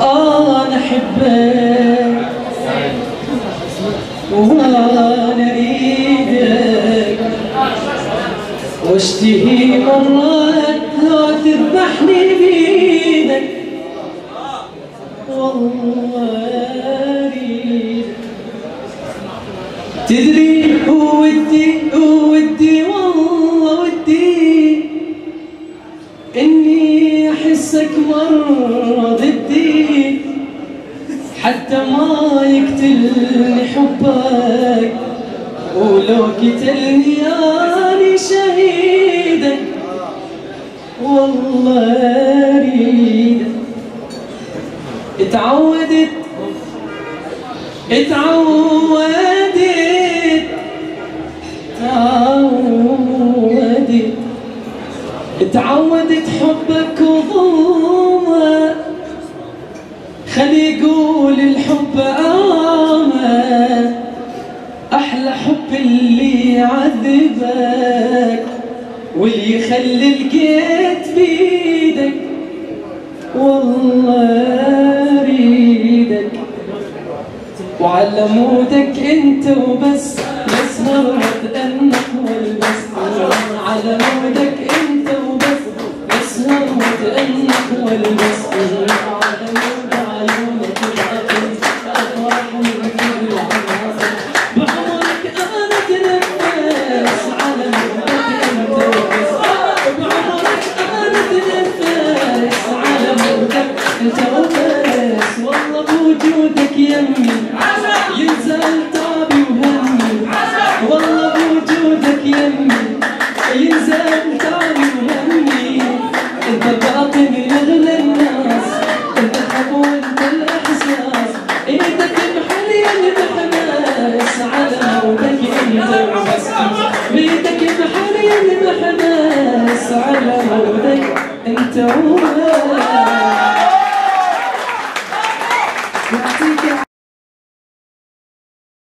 آه، أنا أحبك. وأنا اريدك واشتهي مرات لو تذبحني بيدك والله اريدك تدري ودي ودي والله ودي إني أحسك مرة ضدي. حتى ما يقتلني حبك. ولو قتلني اني شهيدك والله أريد. اتعودت. اتعودت. اتعودت اتعودت حبك وظلمه خلي يقول الحب آمن. أحلى حب اللي يعذبك واللي يخلي القيت بيدك. والله أريدك. وعلى مودك أنت وبس. يسهر وتأنق والبس. على مودك بوجودك يمي ينزل تعبي وهمي والله بوجودك يمي ينزل تعبي وهمي أنت باطني أغلى الناس. أنت الحب وانت الاحساس إيدك محلية بحماس على مودك انت وبس بيدك محلية بحماس على مودك أنت وبس